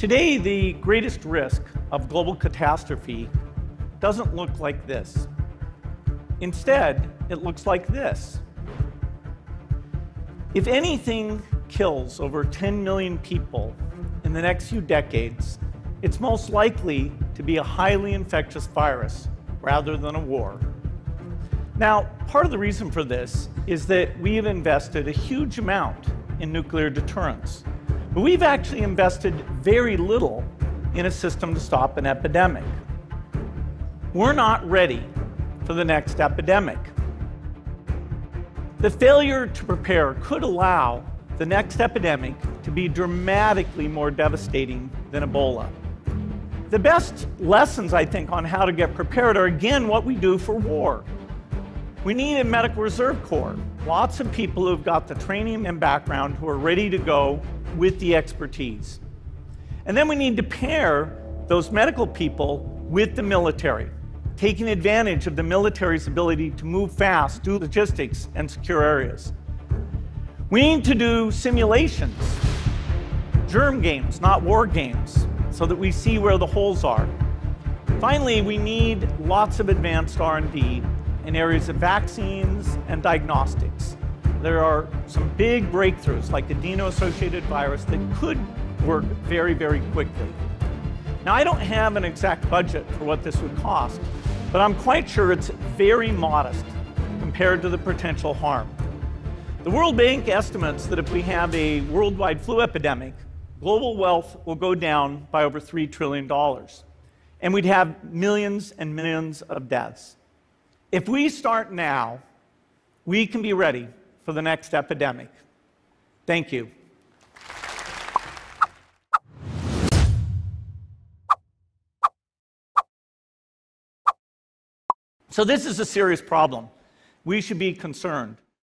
Today, the greatest risk of global catastrophe doesn't look like this. Instead, it looks like this. If anything kills over 10 million people in the next few decades, it's most likely to be a highly infectious virus rather than a war. Now, part of the reason for this is that we have invested a huge amount in nuclear deterrence. But we've actually invested very little in a system to stop an epidemic. We're not ready for the next epidemic. The failure to prepare could allow the next epidemic to be dramatically more devastating than Ebola. The best lessons, I think, on how to get prepared are again what we do for war. We need a medical reserve corps, lots of people who've got the training and background who are ready to go with the expertise. And then we need to pair those medical people with the military, taking advantage of the military's ability to move fast, do logistics, and secure areas. We need to do simulations, germ games, not war games, so that we see where the holes are. Finally, we need lots of advanced R&D in areas of vaccines and diagnostics there are some big breakthroughs like the adeno-associated virus that could work very, very quickly. Now, I don't have an exact budget for what this would cost, but I'm quite sure it's very modest compared to the potential harm. The World Bank estimates that if we have a worldwide flu epidemic, global wealth will go down by over $3 trillion, and we'd have millions and millions of deaths. If we start now, we can be ready for the next epidemic. Thank you. So, this is a serious problem. We should be concerned.